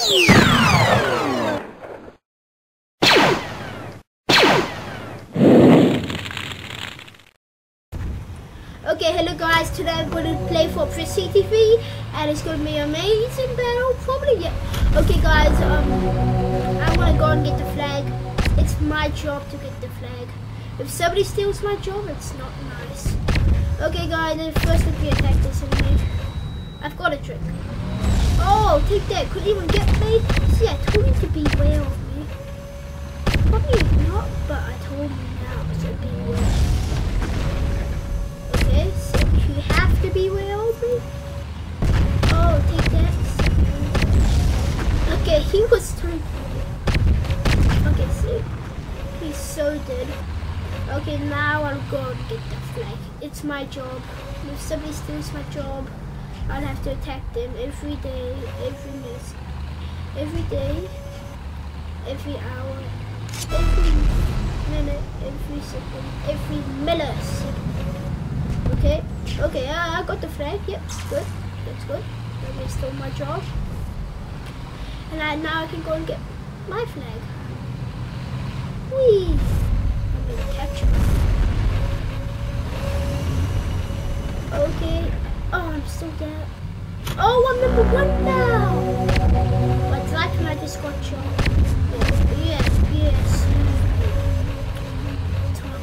Okay, hello guys, today I'm going to play Fortress CTF and it's going to be an amazing battle, probably, yeah. Okay guys, um, I'm going to go and get the flag. It's my job to get the flag. If somebody steals my job, it's not nice. Okay guys, first let me attack this enemy. I've got a trick. Oh, take that, couldn't even get me. See, I told you to beware of me. Probably not, but I told you now, so beware. Okay, so you have to beware of me. Oh, take that. Okay, he was turned. Okay, see. He's so dead. Okay, now I'll go and get the flag. It's my job. If somebody steals my job, I'll have to attack them every day, every minute, every day, every hour, every minute, every second, every millisecond. Okay, okay, uh, I got the flag. Yep, good. That's good. Nobody stole my job. And I, now I can go and get my flag. Whee! I'm gonna capture. Okay. Oh, I'm still dead. Oh, I'm number one now. What's that when I just got shot? Yes, yes. That's about.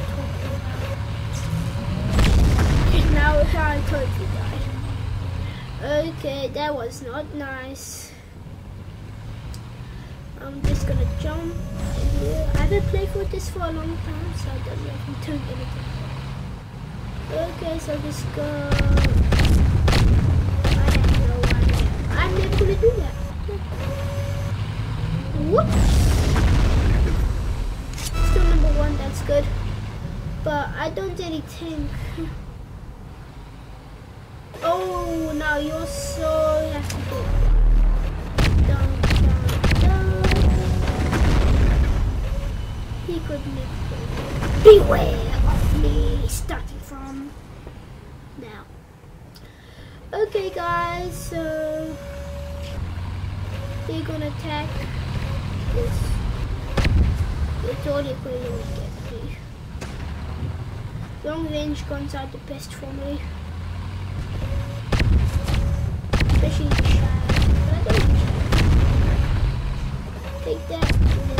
Now I totally died. Okay, that was not nice. I'm just gonna jump. I haven't played with this for a long time, so I don't know if I'm doing anything. Okay, so just go. I have no idea. I'm never gonna do that. Whoop! Still number one, that's good. But I don't really think. Oh, now you're so you. He could make Beware of me, starting from now. Okay, guys, so they're gonna attack this. It's going to get. Long range guns are the best for me. Especially the don't. Take that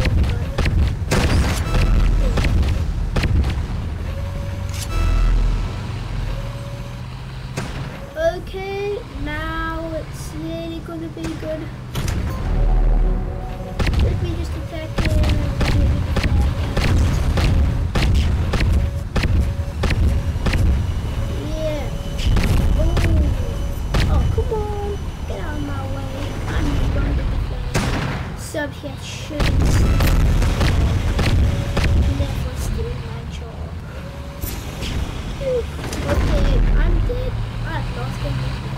really gonna be good. Let me just attack him. Yeah. Oh. Come on. Get out of my way. I'm going to defend. Sub here shouldn't. Okay, I'm dead. I lost him.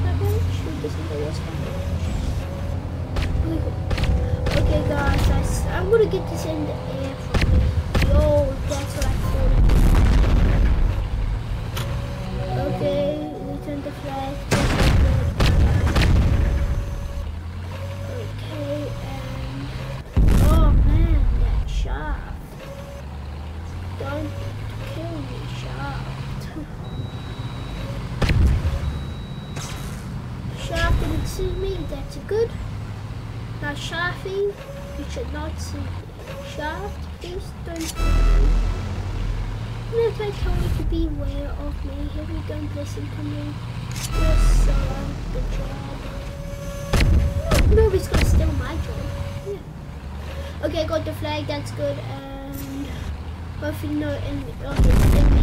minimum 5 inch. Or this is the worst 5. Okay, guys, I, am gonna get this in the air. Yo, that's what I thought. Okay, return the flag. Okay, and oh man, that shaft. Don't kill me, shaft. Shaft didn't see me, that's good. Now Shafty, you should not see. Shaft, please don't. If I told you to beware of me, here we don't listen to me. You're so good job. No, nobody's gonna steal my job. Yeah. Okay, got the flag, that's good, and hopefully no enemy, okay,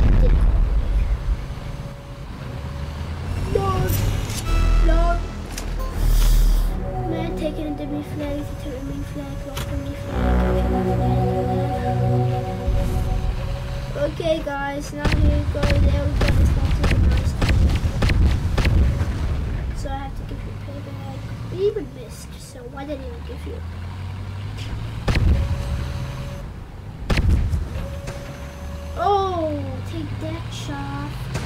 enemy flag, enemy flag, lost enemy flag. Okay guys, now here we go, this one's a nice So I have to give you paper payback. We even missed, so why didn't I give you? Oh, take that shot.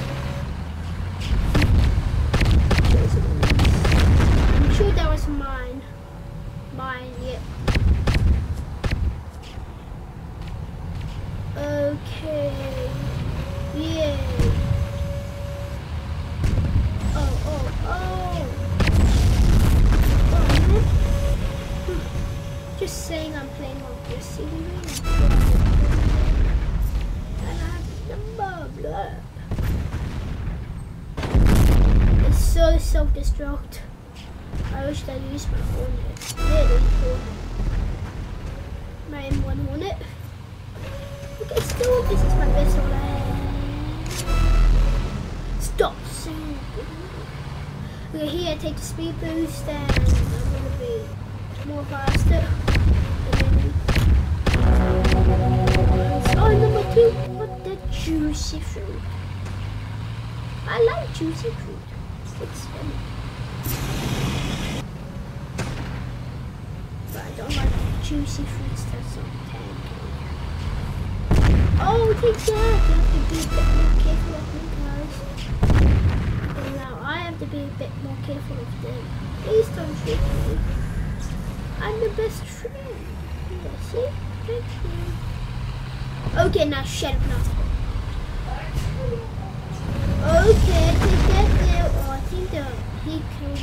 So self-destruct. I wish I used my hornet. Really hornet. My M1 hornet. Okay, still, this is my best one. Stop saying Okay, here, take the speed boost and I'm gonna be more faster. Oh, number two, what the juicy fruit. I like juicy fruit. It's yummy. But I don't like juicy fruits that's so tangy. Oh, take that! You have to be a bit more careful of me, guys. And now I have to be a bit more careful of them. Please don't shoot me. I'm the best friend. See? Thank you. Okay, now shut up now. Okay, take that think the he killed.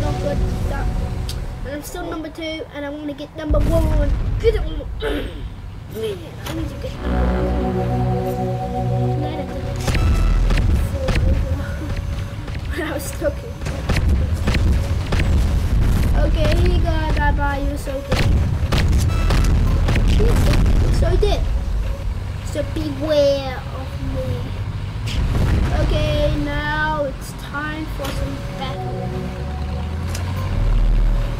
Not good. That. And I'm still number two, and I want to get number one. Get it. Man, I need to get number. I was talking. Okay, here you go. Bye bye. You're so good. So did. So beware of me. Okay, now it's time for some battle.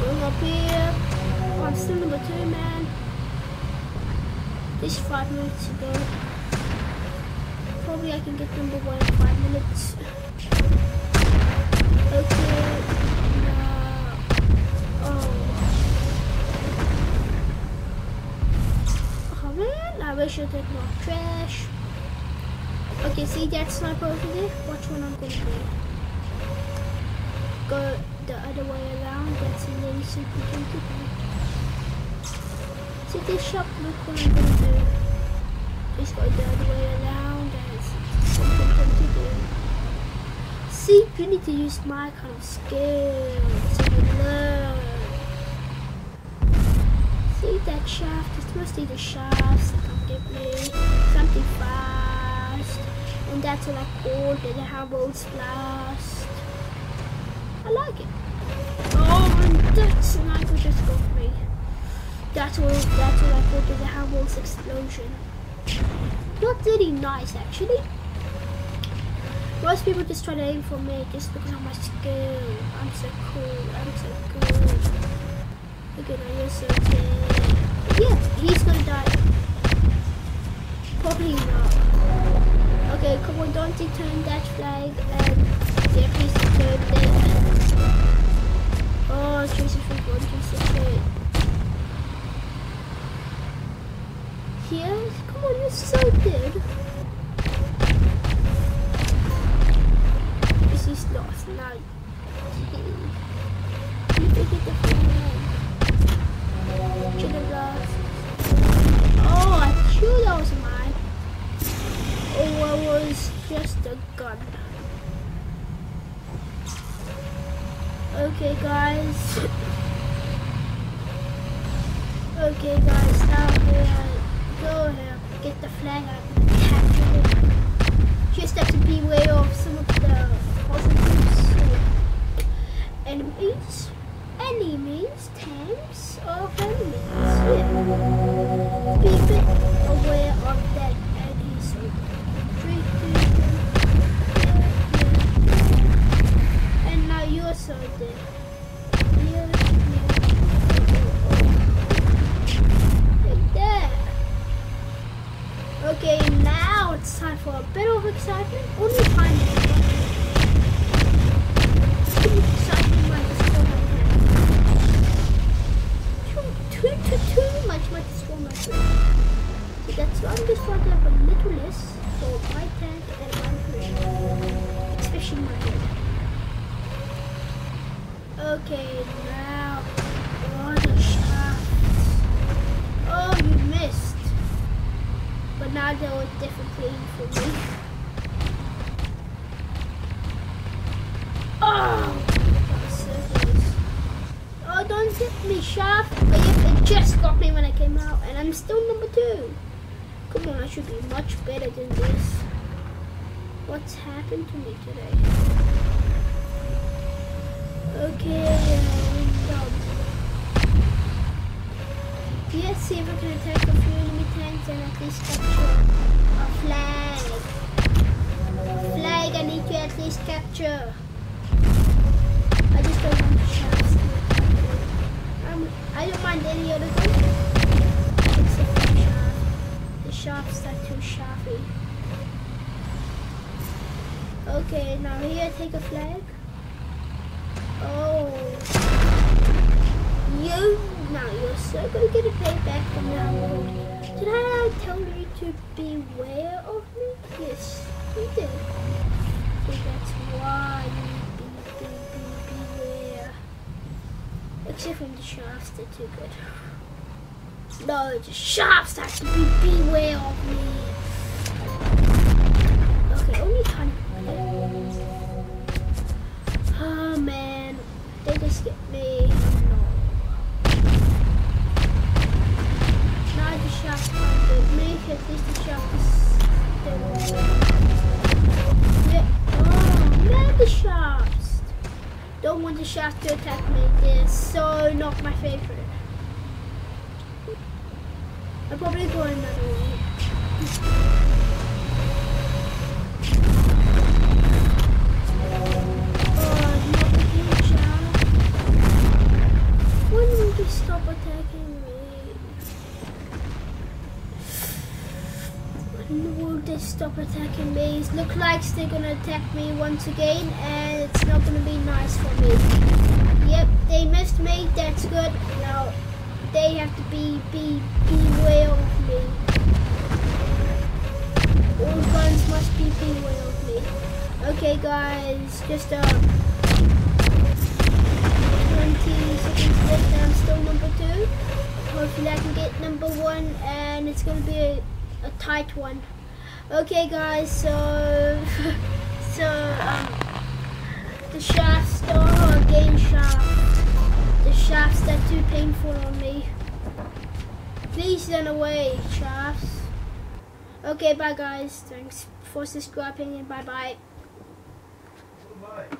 Going up here. Oh, I'm still number two, man. This five minutes ago. Probably I can get number one in five minutes. Okay. Now. Oh. Oh man, I wish I did more trash. Okay, see that sniper over there? Watch what I'm gonna do. Go the other way around, that's a little super junky See this shop, look what I'm gonna do. Just go the other way around, that's something to do. See, you need to use my kind of skills so learn. See that shaft? It's mostly the shafts that me something fast. And that's what I call the Hammer's Blast. I like it. Oh, and that just got me. That's what, that's what I call the Hammer's Explosion. Not really nice actually. Most people just try to aim for me just because of my skill. I'm so cool. I'm so cool. Look at me, you're so dead. Yeah, he's gonna die. Probably not. Okay, come on, don't turn that flag and yeah, please turn that. Oh, Tracy from one, Tracy turn. Here, come on, you're so good. This is lost now. You for a bit of excitement. Only time. Excitement might destroy my Too, too, too, much might destroy my So that's why I'm just trying to have a little less for my tank and my fish. Especially my head. Okay, Were definitely for me. Oh! Oh, don't hit me, shaft. But yep, it just got me when I came out, and I'm still number two. Come on, I should be much better than this. What's happened to me today? Okay, um, Let's see if I can attack a few enemy and at least capture a flag. Flag I need to at least capture. I just don't want the shafts um, I don't mind any other thing. Except the shaft. The shafts are too shafty. Okay, now here take a flag. Oh. You now you're so gonna get a payback from now on. Did I tell you to beware of me? Yes, you did. That's why you be, be, be, beware. Except from the shafts, they're too good. No, the shafts have to be beware of me. Okay, only tiny. Oh man, they just get me. Don't want the shaft to attack me. They're so not my favorite. I'll probably go another way. Oh, stop attacking me. It looks like they're gonna attack me once again and it's not gonna be nice for me. Yep, they missed me, that's good. Now they have to be be beware of me. All guns must be beware of me. Okay guys, just um 20 seconds left and I'm still number two. Hopefully I can get number one and it's gonna be a, a tight one. Okay, guys, so so um, the shafts oh game shaft. The shafts are too painful on me. Please run away, shafts. Okay, bye guys. Thanks for subscribing and bye bye. Bye.